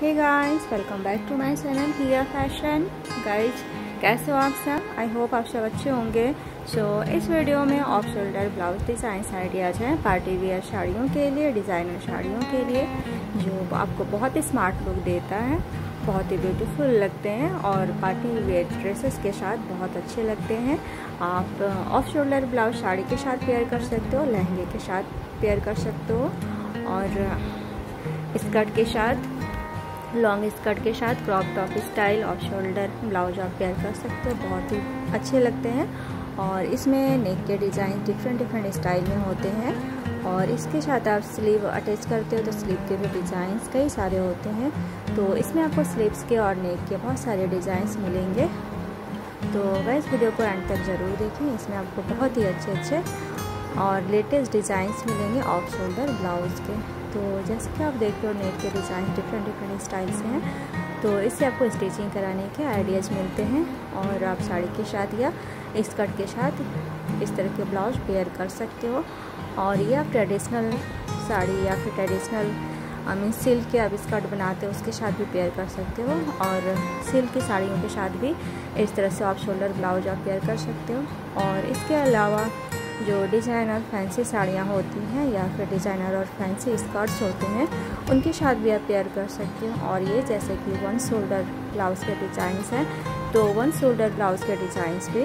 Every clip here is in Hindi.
Hey guys welcome back to my channel here fashion guys कैसे हो आप सब? आई होप आप सब अच्छे होंगे. सो so, इस वीडियो में off shoulder blouse design ideas हैं पार्टी वियर साड़ियों के लिए डिज़ाइनर साड़ियों के लिए जो आपको बहुत ही स्मार्ट लुक देता है बहुत ही ब्यूटीफुल लगते हैं और पार्टी वेयर ड्रेसेस के साथ बहुत अच्छे लगते हैं. आप ऑफ़ शोल्डर ब्लाउज साड़ी के साथ पेयर कर सकते हो लहंगे के साथ पेयर कर सकते हो और स्कर्ट के साथ लॉन्ग स्कर्ट के साथ, क्रॉप टॉप स्टाइल और शोल्डर ब्लाउज आप पेयर कर सकते हो। बहुत ही अच्छे लगते हैं। और इसमें नेक के डिज़ाइन डिफरेंट डिफरेंट स्टाइल में होते हैं। और इसके साथ आप स्लीव अटैच करते हो तो स्लीव के भी डिज़ाइंस कई सारे होते हैं। तो इसमें आपको स्लीव्स के और नेक के बहुत सारे डिज़ाइंस मिलेंगे। तो वैस वीडियो को एंड तक ज़रूर देखें इसमें आपको बहुत ही अच्छे अच्छे और लेटेस्ट डिज़ाइंस मिलेंगे ऑफ़ शोल्डर ब्लाउज़ के। तो जैसे कि आप देख रहे हो, नेट के डिज़ाइन डिफरेंट डिफरेंट स्टाइल से हैं। तो इससे आपको स्टिचिंग कराने के आइडियाज़ मिलते हैं और आप साड़ी के साथ या स्कर्ट के साथ इस तरह के ब्लाउज पेयर कर सकते हो। और ये आप ट्रेडिशनल साड़ी या फिर ट्रेडिशनल मीन सिल्क के आप स्कर्ट बनाते हो, उसके साथ भी पेयर कर सकते हो। और सिल्क की साड़ियों के साथ भी इस तरह से आप शोल्डर ब्लाउज आप पेयर कर सकते हो। और इसके अलावा जो डिज़ाइनर फैंसी साड़ियाँ होती हैं या फिर डिज़ाइनर और फैंसी स्कर्ट्स होते हैं, उनके साथ भी आप पेयर कर सकते हो। और ये जैसे कि वन शोल्डर ब्लाउज़ के डिज़ाइंस हैं तो वन शोल्डर ब्लाउज़ के डिज़ाइंस भी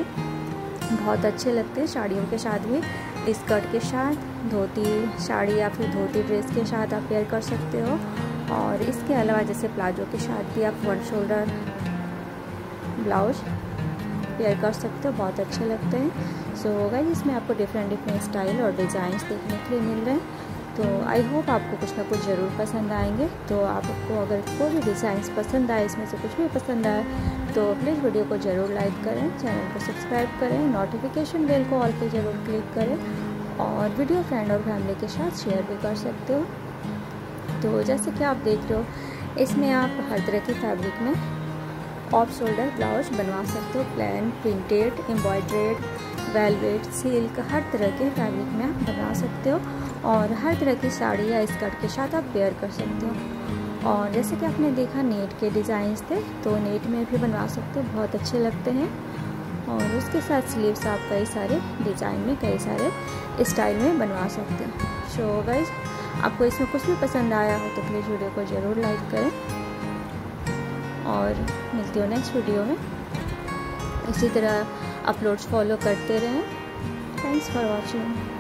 बहुत अच्छे लगते हैं साड़ियों के साथ भी। स्कर्ट के साथ, धोती साड़ी या फिर धोती ड्रेस के साथ आप पेयर कर सकते हो। और इसके अलावा जैसे प्लाजो के साथ भी आप वन शोल्डर ब्लाउज पेयर कर सकते हो बहुत अच्छे लगते हैं। सो so, गाइज़ इसमें आपको डिफरेंट डिफरेंट स्टाइल और डिज़ाइंस देखने के लिए मिल रहे हैं। तो आई होप आपको कुछ ना कुछ ज़रूर पसंद आएँगे। तो आपको अगर कोई भी डिज़ाइंस पसंद आए इसमें से कुछ भी पसंद आए तो प्लीज़ वीडियो को ज़रूर लाइक करें चैनल को सब्सक्राइब करें नोटिफिकेशन बेल को ऑल पे ज़रूर क्लिक करें और वीडियो फ्रेंड और फैमिली के साथ शेयर भी कर सकते हो। तो जैसे कि आप देख रहे हो इसमें आप हर तरह की फैब्रिक में ऑफ़ शोल्डर ब्लाउज बनवा सकते हो plain printed embroidered velvet silk हर तरह के फैब्रिक में आप बनवा सकते हो और हर तरह की साड़ी या स्कर्ट के साथ आप पेयर कर सकते हो। और जैसे कि आपने देखा, नेट के डिज़ाइंस थे तो नेट में भी बनवा सकते हो, बहुत अच्छे लगते हैं। और उसके साथ स्लीव्स आप कई सारे डिज़ाइन में, कई सारे स्टाइल में बनवा सकते हो। सो गाइज़ आपको इसमें कुछ भी पसंद आया हो तो प्लीज़ वीडियो को ज़रूर लाइक करें। और मिलती हूँ नेक्स्ट वीडियो में। इसी तरह अपलोड्स फॉलो करते रहें। Thanks for watching